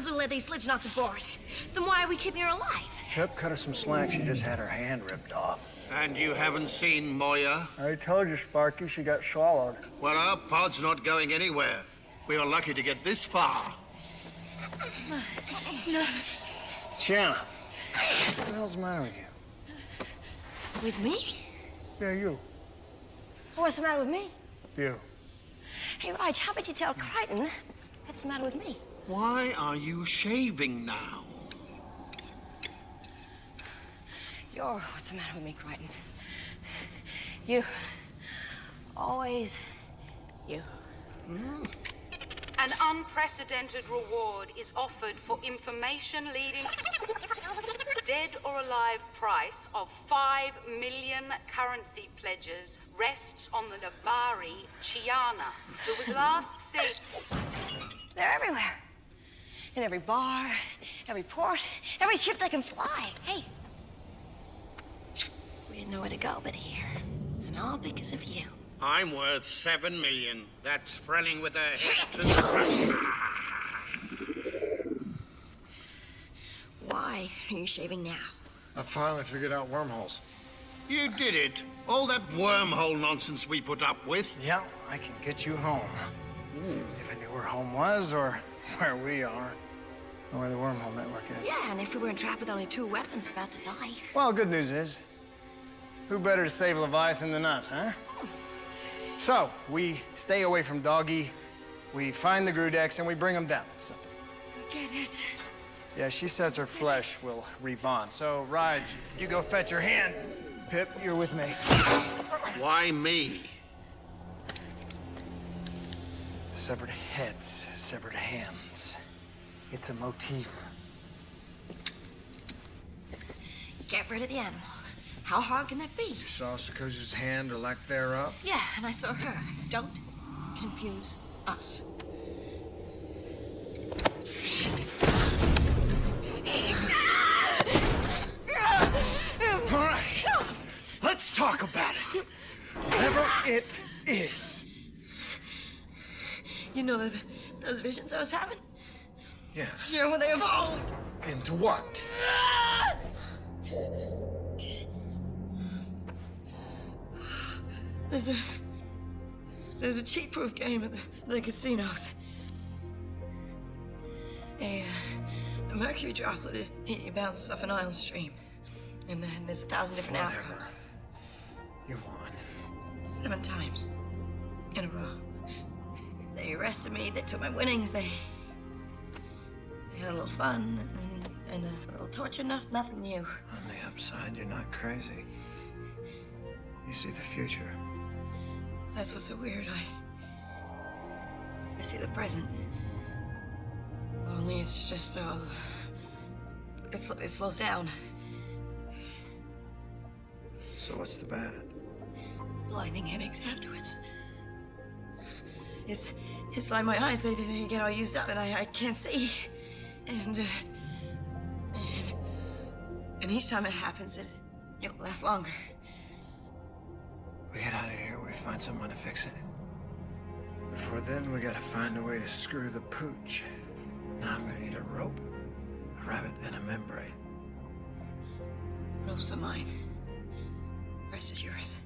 doesn't let these sledge knots aboard, then why are we keeping her alive? Pip cut her some slack. She just had her hand ripped off. And you haven't seen Moya? I told you, Sparky, she got swallowed. Well, our pod's not going anywhere. We were lucky to get this far. No. Chiana, what the hell's the matter with you? With me? Yeah, you. What's the matter with me? You. Hey, Raj, how about you tell Crichton what's the matter with me? Why are you shaving now? You're what's the matter with me, Crichton? You. Always you. Hmm? An unprecedented reward is offered for information leading dead or alive price of 5 million currency pledges rests on the Nebari Chiana, who was last seen. They're everywhere. In every bar, every port, every ship that can fly. Hey. We had nowhere to go but here. And all because of you. I'm worth seven million. That's Frelling with her head to the Why are you shaving now? I finally figured out wormholes. You did it. All that wormhole nonsense we put up with. Yeah, I can get you home. If I knew where home was, or where we are, or where the wormhole network is. Yeah, and if we weren't trapped with only two weapons about to die. Well, good news is, who better to save Leviathan than us, huh? So, we stay away from Doggy, we find the Grudeks, and we bring them down. It's simple. Get it? Yeah, she says her flesh will rebond. So, Raj, you go fetch her hand. Pip, you're with me. Why me? Severed heads, severed hands. It's a motif. Get rid of the animal. How hard can that be? You saw Sikozu's hand or lack thereof? Yeah, and I saw her. Don't confuse us. All right, let's talk about it. Whatever it is. You know the, those visions I was having? Yeah. Know when they evolved? Into what? There's a there's a cheat proof game at the, the casinos. A, uh, a mercury droplet it, it bounces off an ion stream, and then there's a thousand different Whatever. outcomes. You won. Seven times in a row. They arrested me. They took my winnings. They they had a little fun and, and a little torture. Nothing, nothing new. On the upside, you're not crazy. You see the future. That's what's so weird. I I see the present. Only it's just all. It's, it slows down. So what's the bad? Blinding headaches afterwards. It's it's like my eyes they, they get all used up and I, I can't see. And, uh, and and each time it happens it it lasts longer. We get out of here, we find someone to fix it. Before then, we gotta find a way to screw the pooch. Now I'm gonna need a rope, a rabbit, and a membrane. Ropes are mine. The Rest is yours.